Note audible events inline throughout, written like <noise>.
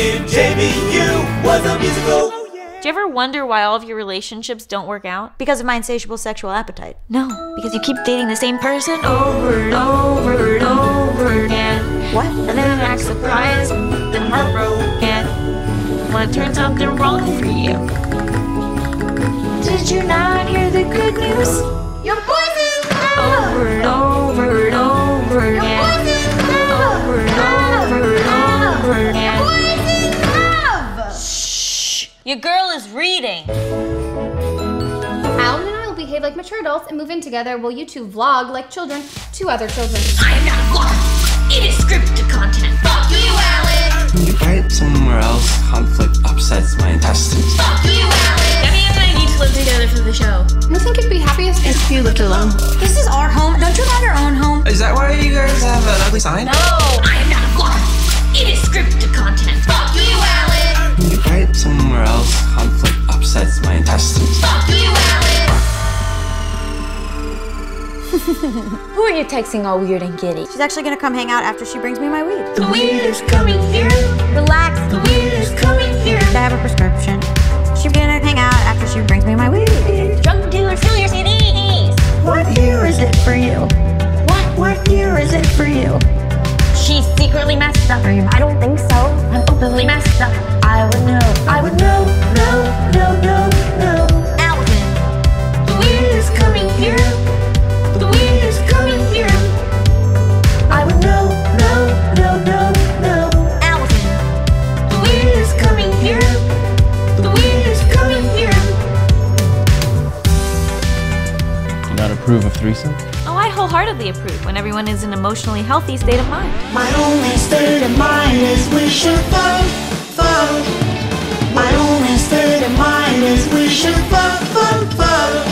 If JBU was a musical. Oh, Do you ever wonder why all of your relationships don't work out? Because of my insatiable sexual appetite. No, because you keep dating the same person over and over and over again. What? And then act surprised, then heartbroken. When it turns out they're wrong for you. Did you not hear the good news? Your boy's Your girl is reading. Alan and I will behave like mature adults and move in together while you two vlog like children to other children. I am not a vlogger. It is scripted content. Fuck you, Alan. When you write somewhere else, conflict upsets my intestines. Fuck you, Alan. Demi and I need to live together for the show. I think it'd be happiest if you lived alone. This is our home. Don't you have your own home? Is that why you guys have an ugly sign? No! <laughs> Who are you texting all weird and giddy? She's actually gonna come hang out after she brings me my weed. The weed is coming here. Relax. The weed is coming here. I have a prescription. She's gonna hang out after she brings me my weed. Drunk dealer, fill your CDs! What year is it for you? What? What year is it for you? She's secretly messed up. I don't think so. I'm openly messed up. I would know. I would know. Not approve of threesomes? Oh, I wholeheartedly approve when everyone is in an emotionally healthy state of mind. My only state of mind is we should fuck, fuck. My only state of mind is we should fuck, fuck, fuck.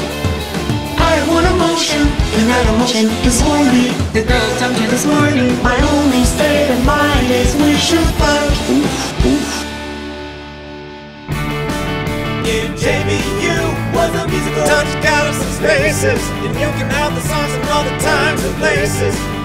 I have one emotion, and that emotion is horny. The girl told me this morning. My only state of mind is we should fuck. Oof, oof. If JBU was spaces, and you can have the songs and all the times and places.